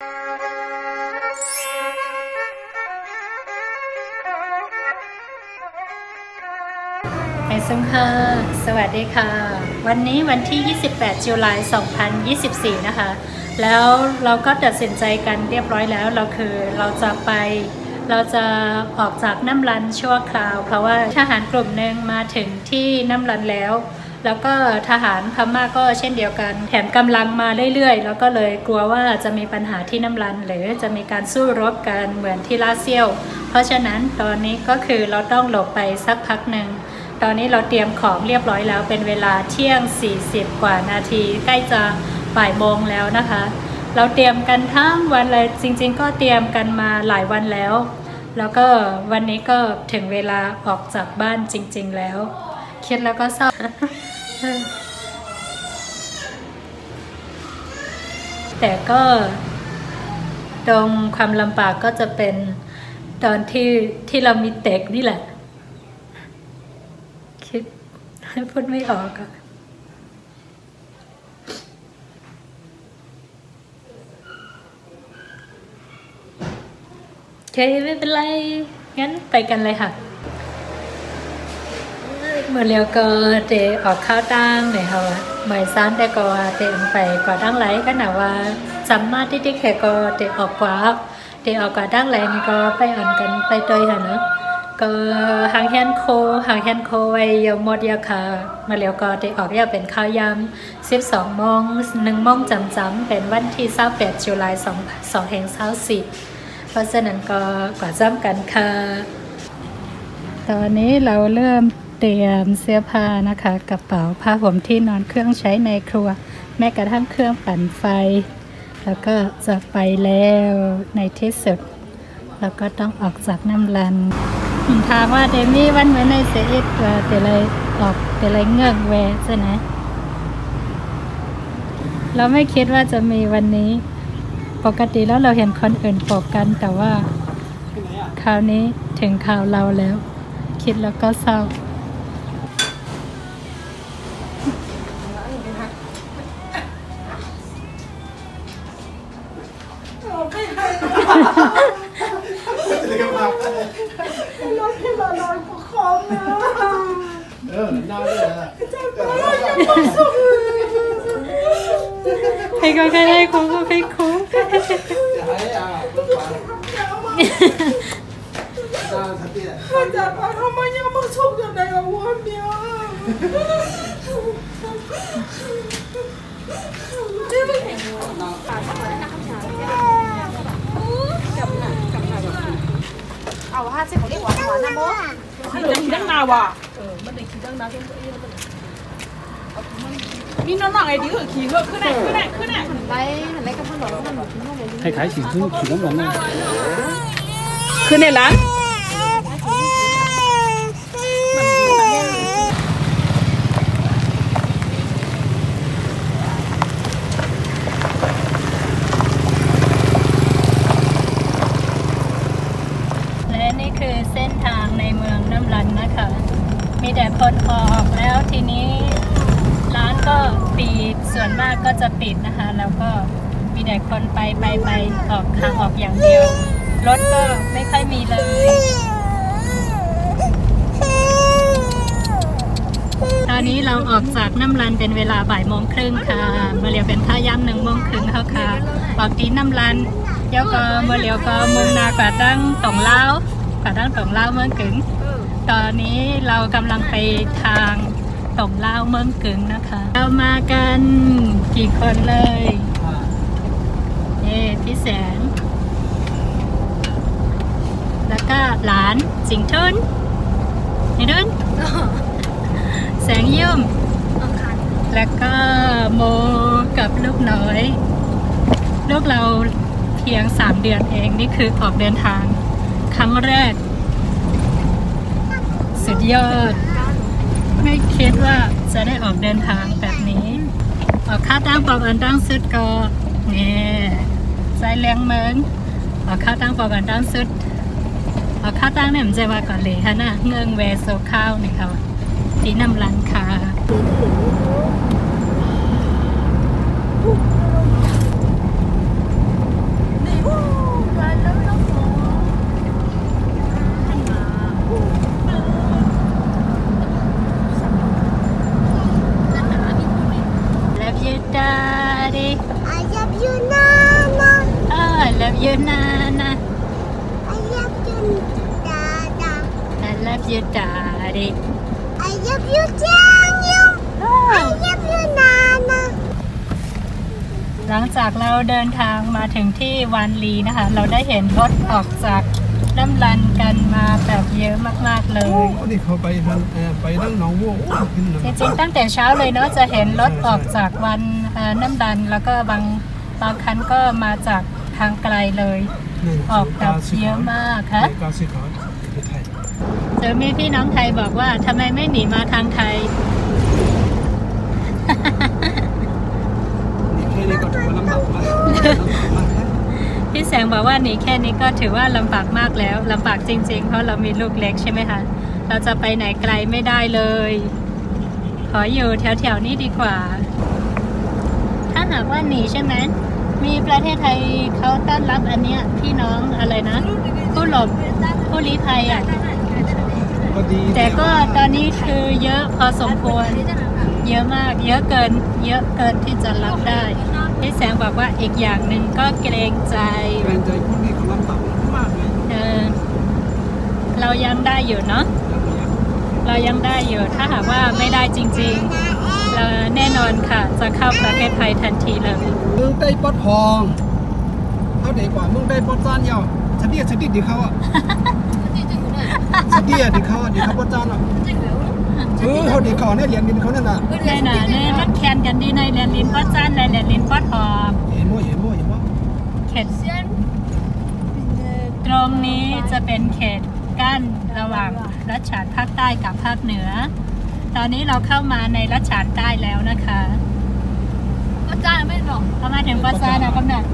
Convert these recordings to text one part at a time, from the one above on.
ไอซุงค่ะ สวัสดีค่ะ วันนี้วันที่ 28จุลาย2024 นะคะ แล้วเราก็ตัดสินใจกันเรียบร้อยแล้ว เราคือเราจะไป เราจะออกจากน้ำรันชั่วคราว เพราะว่าทหารกลุ่มหนึ่งมาถึงที่น้ำรันแล้ว แล้วก็ทหารพม่าก็เช่นเดียวกัน แถมกำลังมาเรื่อยๆ แล้วก็เลยกลัวว่าจะมีปัญหาที่น้ำรัน หรือจะมีการสู้รบกันเหมือนที่ลาเซียว เพราะฉะนั้นตอนนี้ก็คือเราต้องหลบไปสักพักหนึ่งตอนนี้เราเตรียมของเรียบร้อยแล้วเป็นเวลาเที่ยง 40 กว่านาที ใกล้จะบ่ายโมงแล้วนะคะ เราเตรียมกันทั้งวันเลยจริง ๆ ก็เตรียมกันมาหลายวันแล้ว แล้วก็วันนี้ก็ถึงเวลาออกจากบ้านจริง ๆ แล้ว คิดแล้วก็เศร้าแต่ก็ตรงความลำบากก็จะเป็นตอนที่ที่เรามีเด็กนี่แหละ คิดพูดไม่ออกอะโอเคไม่เป็นไร งั้นไปกันเลยค่ะ มื่อเร็วก็เตะออกข้าวตั้งเนี่ยค่ะเมื่อซ้ำแต่ก็เตะไปกว่าตั้งไหลก็หนาว่าจำมาที่ที่แขก็เตะออกกว่าเตะออกกว่าตั้งไหลนี่ก็ไปอ่อนกันไปตัวค่ะเนาะก็หางแฮนโคหางแฮนโคไว้ยาหมดยาค่ะมาแล้วก็ได้ออกยกเป็นข้าวยำ12โมง1โมงจำจำเป็นวันที่28จุลาย2 2แห่ง20เพราะฉะนั้นก็กว่าจำกันค่ะตอนนี้เราเริ่ม เตรียมเสื้อผ้านะคะกระเป๋าผ้าห่มที่นอนเครื่องใช้ในครัว แม้กระทั่งเครื่องปั่นไฟ แล้วก็จะไปแล้วในที่สุด แล้วก็ต้องออกจากน้ำรันถามว่าเดมี่วันเหมือนในเสียอีกว่าแต่ไรออกแต่ไรเงือกแวใช่ไหมเราไม่คิดว่าจะมีวันนี้ ปกติแล้วเราเห็นคนอื่นปกกันแต่ว่า คราวนี้ถึงข่าวเราแล้ว คิดแล้วก็เศร้า Hajat arhamanya masuk ke dalam uangnya. Ờ, ha, sẽ có cái quả quả nam bố. Khi đăng đăng nào à? Ừ, mất định khi đăng nào cái bữa yên nó mình nó nói đi ở khí ngược cứ này cứ này cứ này lấy lấy cái phân lỗ nó một ให้ขายสีขึ้นขีดน้ำมันนะ cứ này lắm และนี่คือเส้นทางในเมืองน้ำรันนะคะ มีแต่คนออกแล้วทีนี้ร้านก็ปิดส่วนมากก็จะปิดนะคะ แล้วก็มีแต่คนไปไปไปออกทางออกอย่างเดียว รถก็ไม่ค่อยมีเลย ตอ นี้เราออกจากน้ำรันเป็นเวลาบ่ายโมงครึ่งค่ะเมื่อเรียวเป็นท่าย่ำหนึ่งโมงครึ่งเขาค่ะออกตีน้ำรันเดี๋ยวก็เมื่อเรียวก็มุ่งหนากว่าตั้งตองเล้ากว่าตั้งตองเล้าเมืองกึ๋งตอนนี้เรากำลังไปทางตองเล้าเมืองกึ๋งนะคะ เรามากันกี่คนเลยเอ้พี่แสน แล้วก็หลานสิงทุนไอ้ดุน แสงยุ่มแล้วก็โมกับลูกน้อย ลูกเราเพียงสามเดือนเองนี่คือออกเดินทาง ครั้งแรก สุดยอด ไม่คิดว่าจะได้ออกเดินทางแบบนี้ ออกค่าตั้งปอบอันตั้งสุดก็เนี่ยใจแรงเมืองออกค่าตั้งปอบอันตั้งสุดออกค่าตั้งเนี่ยมันจะว่าก่อนเลยฮะนะเงืองแวโซข้าวนี่ค่ะ สีน้ำลันค่ะ เราเดินทางมาถึงที่วานลีนะคะ เราได้เห็นรถออกจากน้ำลันกันมาแบบเยอะมากๆเลโอ้ยนี่เขาไปทางเอ่อไปทางหนองวัวโอ้ขึ้นจริงๆตั้งแต่เช้าเลยเนาะจะเห็นรถออกจากวันเอ่อน้ำดันแล้วก็บางบางคันก็มาจากทางไกลเลย ออกแบบเยอะมากค่ะกาสิขาวไปไทยเจอมีพี่น้องไทยบอกว่าทำไมไม่หนีมาทางไทยนี่แค่นี้ก็ พี่แสงบอกว่าหนีแค่นี้ก็ถือว่าลำบากมากแล้วลำบากจริง ๆ เพราะเรามีลูกเล็กใช่ไหมคะเราจะไปไหนไกลไม่ได้เลย ขออยู่แถวๆนี้ดีกว่า ถ้าหากว่าหนีใช่ไหมมีประเทศไทยเขาต้อนรับอันเนี้ยพี่น้องอะไรนะผู้หลบผู้ลี้ภัยอะแต่ก็ตอนนี้คือเยอะพอสมควร เยอะมาก เยอะเกิน เยอะเกินที่จะรับได้ พี่แสงบอกว่าอีกอย่างหนึ่งก็เกรงใจแรงใจคนที่เขาลำบากมากเลยเออเรายังได้อยู่เนาะเรายังได้อยู่ถ้าหากว่าไม่ได้จริงๆเราแน่นอนค่ะ จะเข้าประเทศไทยทันทีเลยมึงได้ปอดพองเอาเด็กกว่ามึงได้ปอดจานยาวฉันเดียฉันดิดีเขาอะฉันเดียดีเขาอะดีเขาปอดจานอะ เออเขาดีเขาเนี่ยเรียนดินเขานั่นน่ะแน่นอนเนี่ยรถแคนกันดีในเรียนลินป้อจ้านในเรียนลินป้อทองเอ็มโมเอ็มโมเอ็มโมเขตตรงนี้จะเป็นเขตกั้นระหว่างรัชฉานภาคใต้กับภาคเหนือ ตอนนี้เราเข้ามาในรัชฉานใต้แล้วนะคะก็จ้าไม่หรอกเข้ามาถึงป้อจ้านนะกำนัน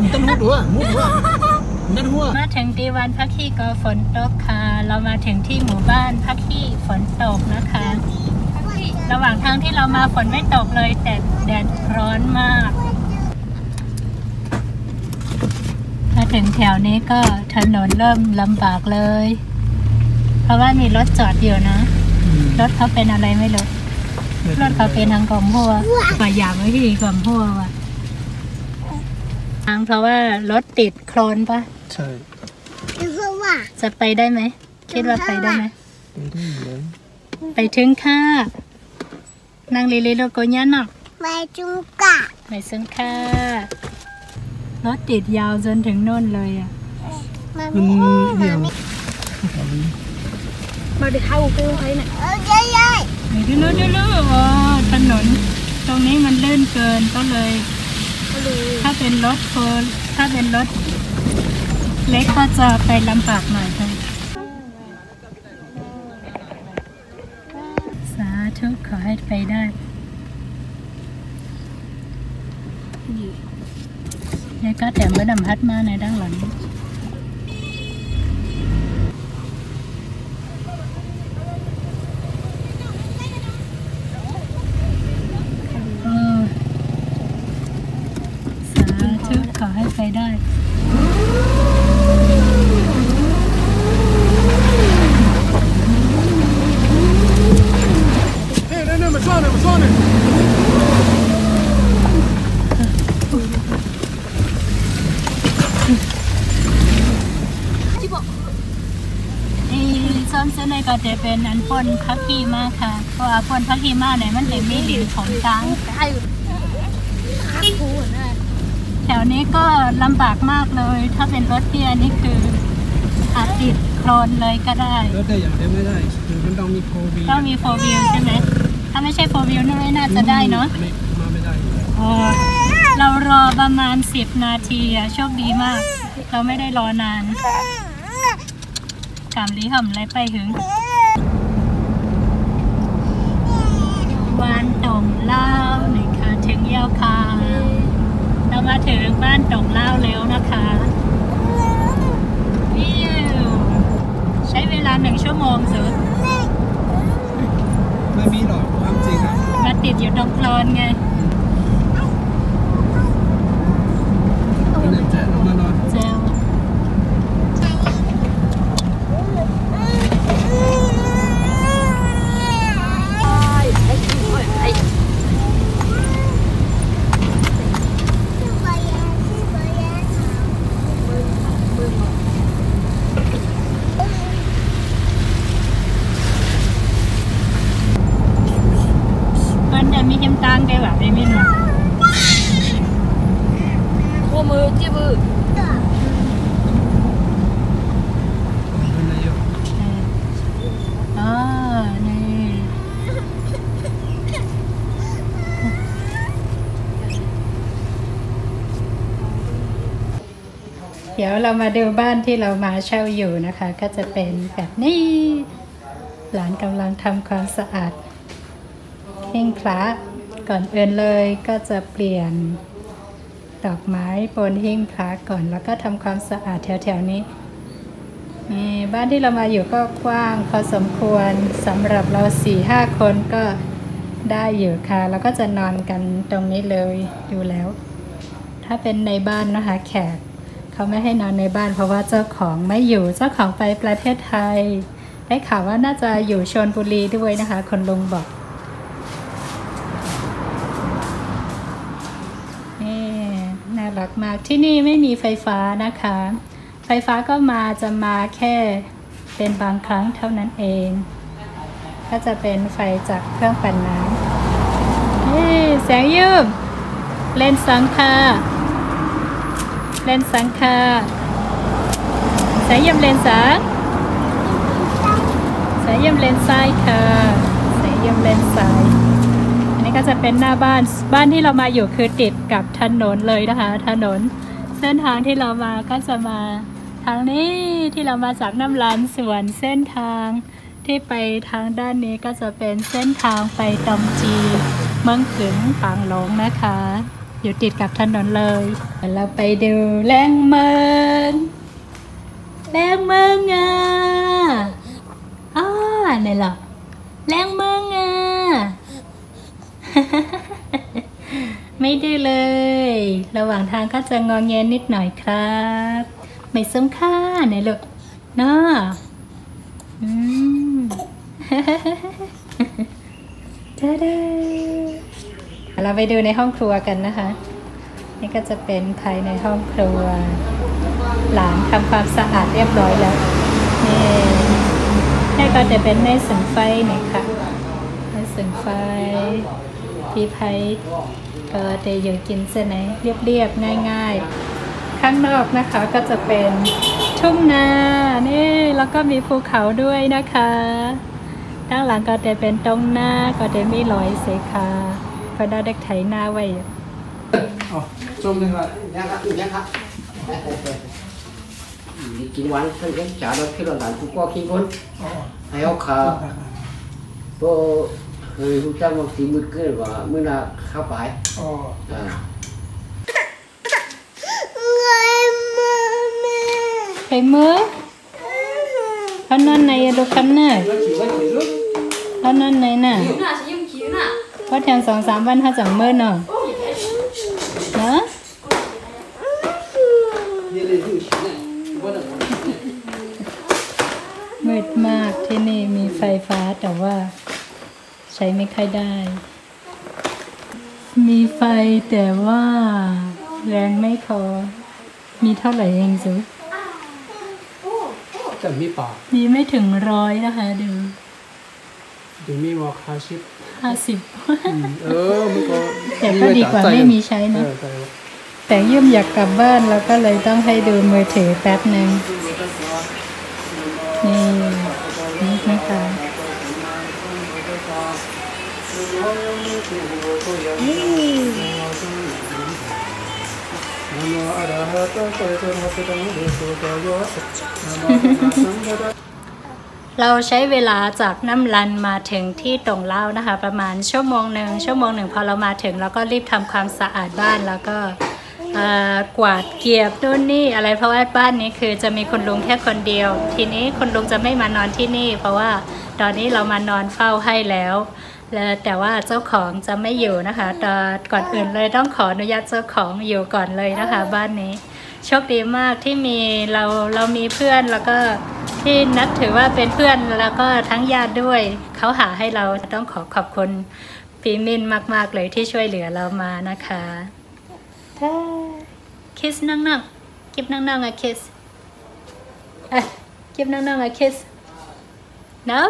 มันต้องรู้ตัวมุดหัว นั่นหัวมาถึงตีวันพักขี้ก็ฝนตกค่ะ เรามาถึงที่หมู่บ้านพักขี้ฝนตกนะคะ ระหว่างทางที่เรามาฝนไม่ตกเลยแต่แดดร้อนมาก มาถึงแถวนี้ก็ถนนเริ่มลำบากเลย เพราะว่ามีรถจอดอยู่นะ รถเขาเป็นอะไรไม่รู้รถเขาเป็นทางกลมหัวป่าหยาบไว้ที่กลมหัวว่ะทาง เพราะว่ารถติดโคลนปะใช่เพราะว่าจะไปได้ไหม คิดว่าไปได้ไหม ไปได้อยู่เลยไปถึงค่ะนางลิลิโลโกญาเนาะไม่จุงกะไปซึ่งค่ะรถติดยาวจนถึงโน่นเลยอะมามันมีเหี่ยวมาได้เข้ากูใครเนี่ยเออเย้เย้ไปดูดูดูดูโอ้ถนน ตรงนี้มันลื่นเกินก็เลย ถ้าเป็นรถโฟร์ถ้าเป็นรถเล็กก็จะไปลำบากหน่อยค่ะสาธุขอให้ไปได้นี่ก็แต่เมื่อดำพัดมาในด้านหลัง เออสาธุขอให้ไปได้ เฮ้ยนั่นมาซ่อนเลยมาซ่อนเลย อีซ้อนเส้นในก็จะ เป็นอันพ่นพักกีมากค่ะเพราะว่าพ่นพักกีมากเนี่ยมันจะมีดินของช้าง ไอ้ข้าคูน่ะแถวนี้ก็ลำบากมากเลย ถ้าเป็นรถเทียนี่คืออาจติดโคลนเลยก็ได้ รถได้อย่างเดียวไม่ได้คือมันต้องมีโควิดต้องมีโฟวิวใช่ไหมถ้าไม่ใช่โฟวิวนี่ไม่น่าจะได้เนาะไม่มาไม่ได้อยู่แล้วโอ้เรารอประมาณ 10 นาทีอะโชคดีมาก เราไม่ได้รอนานกามลีห่ำไรไปถึง วานตงเล่าหน่อยค่ะถึงยาวคาเรามาถึงบ้านตงเล่าแล้วนะคะวิวใช้เวลาหนึ่งชั่วโมงสุดไม่มีหรอกความจริงอะมาติดอยู่ตรงโคลนไง มันเนี่ยแจะลงมานอน เจล接不？อ๋อนี่ เดี๋ยวเรามาดูบ้านที่เรามาเช่าอยู่นะคะ ก็จะเป็นแบบนี้ หลานกำลังทำความสะอาดหิ้งพระก่อนอื่นเลยก็จะเปลี่ยนดอกไม้บนหิ้งพระก่อนแล้วก็ทำความสะอาดแถวๆนี้นี่บ้านที่เรามาอยู่ก็กว้างพอสมควรสำหรับเราสี่ห้าคนก็ได้อยู่ค่ะ แล้วก็จะนอนกันตรงนี้เลยดูแล้ว ถ้าเป็นในบ้านนะคะแขก เขาไม่ให้นอนในบ้านเพราะว่าเจ้าของไม่อยู่เจ้าของไปประเทศไทย ได้ข่าวว่าน่าจะอยู่ชลบุรีด้วยนะคะคนลุงบอกนี่น่ารักมากที่นี่ไม่มีไฟฟ้านะคะ ไฟฟ้าก็มาจะมาแค่เป็นบางครั้งเท่านั้นเอง ก็จะเป็นไฟจากเครื่องปั่นน้ำเฮ้แสงยืมเล่นสังค่ะ เลนสังค่ะแสงยืมเลนสังแสงยืมเล่นซ้ายค่ะสงยืมเลนซ้ายอันนี้ก็จะเป็นหน้าบ้าน บ้านที่เรามาอยู่คือติดกับถนนเลยนะคะ ถนน เส้นทางที่เรามาก็จะมาทางนี้ที่เรามาจากน้ำลานส่วนเส้นทางที่ไปทางด้านนี้ก็จะเป็นเส้นทางไปตอมจีเมืองขึงปางหลงนะคะ อยู่ติดกับถนนเลยเดี๋ยวเราไปดูแรงเมินแรงเมิงอะอ้าเนี่ยเหรอแรงเมิงอะไม่ดื้อเลย ระหว่างทางก็จะงองแงนิดหน่อยครับ ไม่สมค่าไหนลูกเนาะอืมเด้อ เราไปดูในห้องครัวกันนะคะ นี่ก็จะเป็นภายในห้องครัว หลานทำความสะอาดเรียบร้อยแล้วนี่นี่ก็จะเป็นในสึงไฟนี่ค่ะในสึงไฟพี่ไพก็จะอยู่กินเสไหนเรียบๆง่าย ๆ ข้างนอกนะคะก็จะเป็นทุ่งนานี่แล้วก็มีภูเขาด้วยนะคะด้านหลังก็จะเป็นตรงหน้าก็จะมีรอยเสคา พอได้เด็กไถนาไว้อ๋จมเลยครับยังครับนี่ครับกินวันขึ้นก็จ่าเราขึ้นหลังกูก็ขี้คนไอ้อาขาก็เคยรู้จักว่าสีมือเกินว่ามือนาข้าวไปอ๋ออ่ไปมือเขานอนในลูกคำเนอร์เขานอนในน่ะคิ้น่ะฉันยิ้มคิ้น่ะ แถมสองสามวันเขาจังมือเนาะเนาะ đi lên hưu chỉ này có được มืดมากที่นี่มีไฟฟ้าแต่ว่าใช้ไม่ค่อยได้ มีไฟแต่ว่าแรงไม่พอ มีเท่าไหร่เองสุแต่มีปากมีไม่ถึงร้อยนะคะดู ถึงมีวอคาชิปห้าสิบเออมันก็แต่ก็ดีกว่าไม่มีใช้นะเออใช่แต่ยืมอยากกลับบ้านเราก็เลยต้องให้ดูมือถือแป๊บหนึ่งนี่นี่นะคะอืมนะโมอะระหะโตสัมมาสัมพุทธังเดโชตโยนะโมตัสสะภะคะวะโต เราใช้เวลาจากน้ำลันมาถึงที่ตรงเล่านะคะ ประมาณชั่วโมงหนึ่งชั่วโมงหนึ่งพอเรามาถึงเราก็รีบทำความสะอาดบ้านแล้วก็กวาดเกียบนู่นนี่อะไรเพราะว่าบ้านนี้คือจะมีคุณลุงแค่คนเดียว ทีนี้คุณลุงจะไม่มานอนที่นี่ เพราะว่าตอนนี้เรามานอนเฝ้าให้แล้วแต่ว่าเจ้าของจะไม่อยู่นะคะก่อนอื่นเลยต้องขออนุญาตเจ้าของอยู่ก่อนเลยนะคะ บ้านนี้ โชคดีมากที่มีเราเรามีเพื่อนแล้วก็ที่นับถือว่าเป็นเพื่อนแล้วก็ทั้งญาติด้วย เขาหาให้เราต้องขอขอบคุณปีมินมาก ๆ เลยที่ช่วยเหลือเรามานะคะคิสนั่งนั่งกิบนั่งนั่งอะคิสกิบนั่งนั่งอะคิส no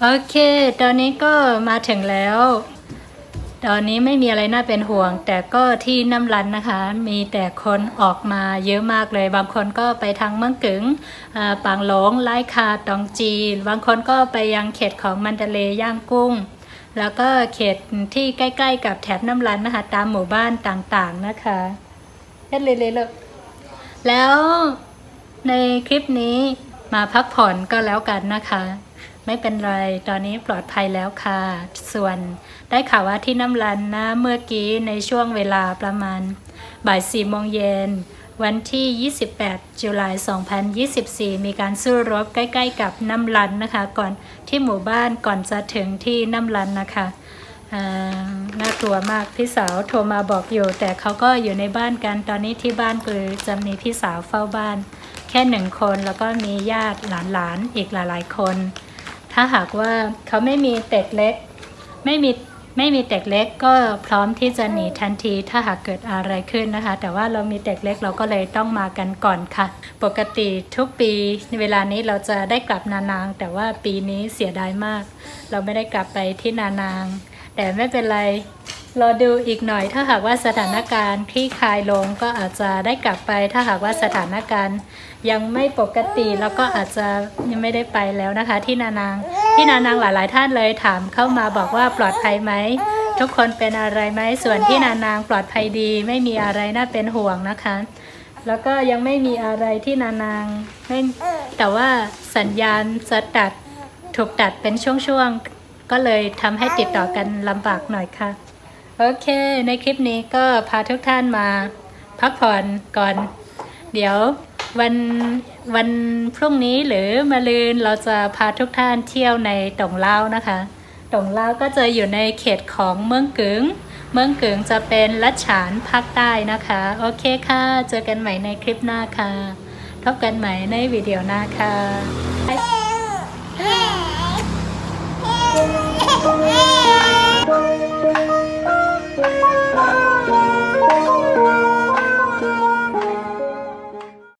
โอเค ตอนนี้ก็มาถึงแล้ว ตอนนี้ไม่มีอะไรน่าเป็นห่วง แต่ก็ที่น้ำรันนะคะ มีแต่คนออกมาเยอะมากเลย บางคนก็ไปทางเมืองกึ๋งปางหลงไลคาตองจีน บางคนก็ไปยังเขตของมันเดเลย่างกุ้ง แล้วก็เขตที่ใกล้ๆ กับแถบน้ำรันนะคะ ตามหมู่บ้านต่างๆนะคะเฮ็ดเลยเลยแล้วในคลิปนี้มาพักผ่อนก็แล้วกันนะคะ ไม่เป็นไร ตอนนี้ปลอดภัยแล้วค่ะ ส่วนได้ข่าวว่าที่น้ำรันนะเมื่อกี้ในช่วงเวลาประมาณ บ่ายสี่โมงเย็นวันที่ 28 จุลาย 2024 มีการสู้รบใกล้ ๆ กับน้ำรันนะคะ ก่อนที่หมู่บ้านก่อนจะถึงที่น้ำรันนะคะน่ากลัวมากพี่สาวโทรมาบอกอยู่ แต่เขาก็อยู่ในบ้านกันตอนนี้ที่บ้านคือจะมีพี่สาวเฝ้าบ้าน แค่หนึ่งคนแล้วก็มีญาติหลานๆอีกหลายๆคน ถ้าหากว่าเขาไม่มีเด็กเล็ก ไม่มีไม่มีเด็กเล็กก็พร้อมที่จะหนีทันที ถ้าหากเกิดอะไรขึ้นนะคะ แต่ว่าเรามีเด็กเล็กเราก็เลยต้องมากันก่อนค่ะ ปกติทุกปีเวลานี้เราจะได้กลับนานาง แต่ว่าปีนี้เสียดายมาก เราไม่ได้กลับไปที่นานาง แต่ไม่เป็นไร รอดูอีกหน่อยถ้าหากว่าสถานการณ์คลี่คลายลงก็อาจจะได้กลับไป ถ้าหากว่าสถานการณ์ยังไม่ปกติแล้วก็อาจจะยังไม่ได้ไปแล้วนะคะ ที่นานางที่นานางหลาย ๆ ท่านเลยถามเข้ามาบอกว่าปลอดภัยไหมทุกคนเป็นอะไรไหมส่วนที่นานางปลอดภัยดี ไม่มีอะไรน่าเป็นห่วงนะคะ แล้วก็ยังไม่มีอะไรที่นานางไม่แต่ว่าสัญญาณจะตัดถูกตัดเป็นช่วงๆก็เลยทำให้ติดต่อกันลำบากหน่อยค่ะ โอเค ในคลิปนี้ก็พาทุกท่านมาพักผ่อนก่อน เดี๋ยววันวันพรุ่งนี้หรือมะรืนเราจะพาทุกท่านเที่ยวในตงเล่านะคะตงเล่าก็จะอยู่ในเขตของเมืองกึ๋ง เมืองกึ๋งจะเป็นลัดฉานภาคใต้นะคะ โอเคค่ะ เจอกันใหม่ในคลิปหน้าค่ะพบกันใหม่ในวิดีโอหน้าค่ะ